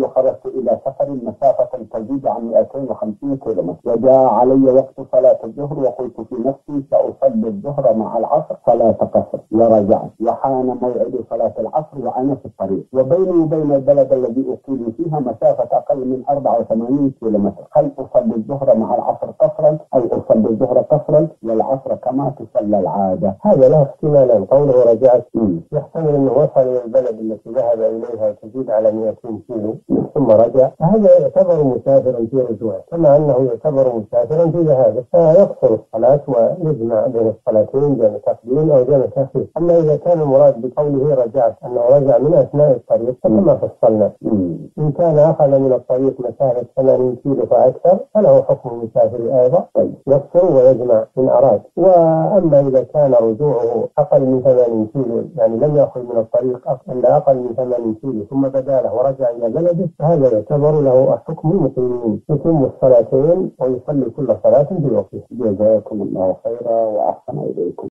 trabajar تزيد عن 250 كيلومتر. وجاء علي وقت صلاة الظهر وقلت في نفسي سأصلي الظهر مع العصر صلاة قصر ورجعت. وحان موعد صلاة العصر وأنا في الطريق. وبيني وبين البلد الذي أقيم فيها مسافة أقل من 84 كيلومتر. هل أصلي الظهر مع العصر قصرا أو أصلي الظهر قصرا؟ والعصر كما تصلى العادة. هذا له. احتمالين قوله رجعت يحتمل أنه وصل إلى البلد التي ذهب إليها تزيد على 200 كيلو ثم رجع. فهذا يعتبر مسافرا في رجوعه كما أنه يعتبر مسافرا في ذهابه فيقصر الصلاة ويجمع بين الصلاتين جمع تقديم أو جمع تأخير أما إذا كان المراد بقوله رجعت أنه رجع من أثناء الطريق فكما فصلنا. إن كان أخذ من الطريق مسافة 80 كيلو فأكثر فله حكم المسافر أيضا. يقصر ويجمع إن أراد وأما إذا كان رجوعه أقل من 80 كيلو يعني لم يأخذ من الطريق إلا أقل من 80 كيلو ثم بدا له ورجع إلى بلده فهذا يعتبر له حكم المقيمين يتم الصلاتين ويصلي كل صلاة في وقتها جزاكم الله خيرا وأحسن إليكم.